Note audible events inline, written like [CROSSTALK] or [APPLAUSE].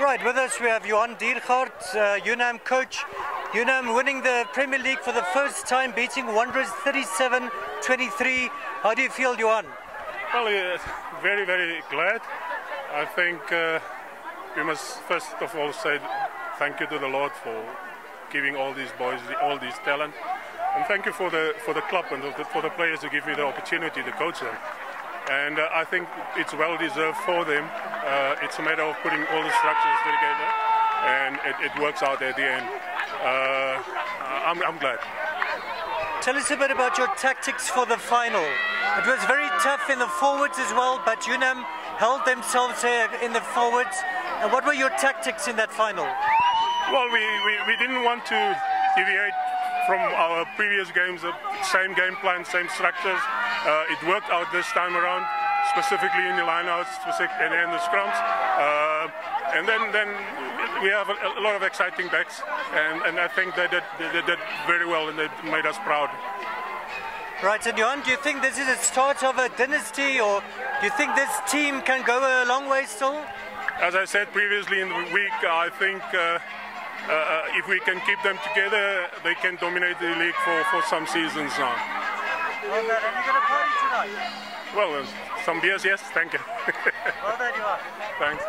Right, with us we have Johan Diergaardt, uh, UNAM coach. UNAM winning the Premier League for the first time, beating Wanderers 37-23. How do you feel, Johan? Well, very, very glad. I think uh, we must first of all say thank you to the Lord for giving all these boys all this talent, and thank you for the for the club and for the players to give me the opportunity to coach them and uh, I think it's well deserved for them. Uh, it's a matter of putting all the structures together, and it, it works out at the end. Uh, I'm, I'm glad. Tell us a bit about your tactics for the final. It was very tough in the forwards as well, but UNAM held themselves here in the forwards. And what were your tactics in that final? Well, we, we, we didn't want to deviate from our previous games, the same game plan, same structures. Uh, it worked out this time around, specifically in the lineouts and in the scrums. Uh, and then, then we have a, a, lot of exciting backs, and, and I think they did, they did very well and they made us proud. Right, and Johan, do you think this is the start of a dynasty, or do you think this team can go a long way still? As I said previously in the week, I think uh, uh, if we can keep them together, they can dominate the league for, for some seasons now. Well Well, uh, some beers, yes. Thank you. well done, you are. [LAUGHS] Thanks.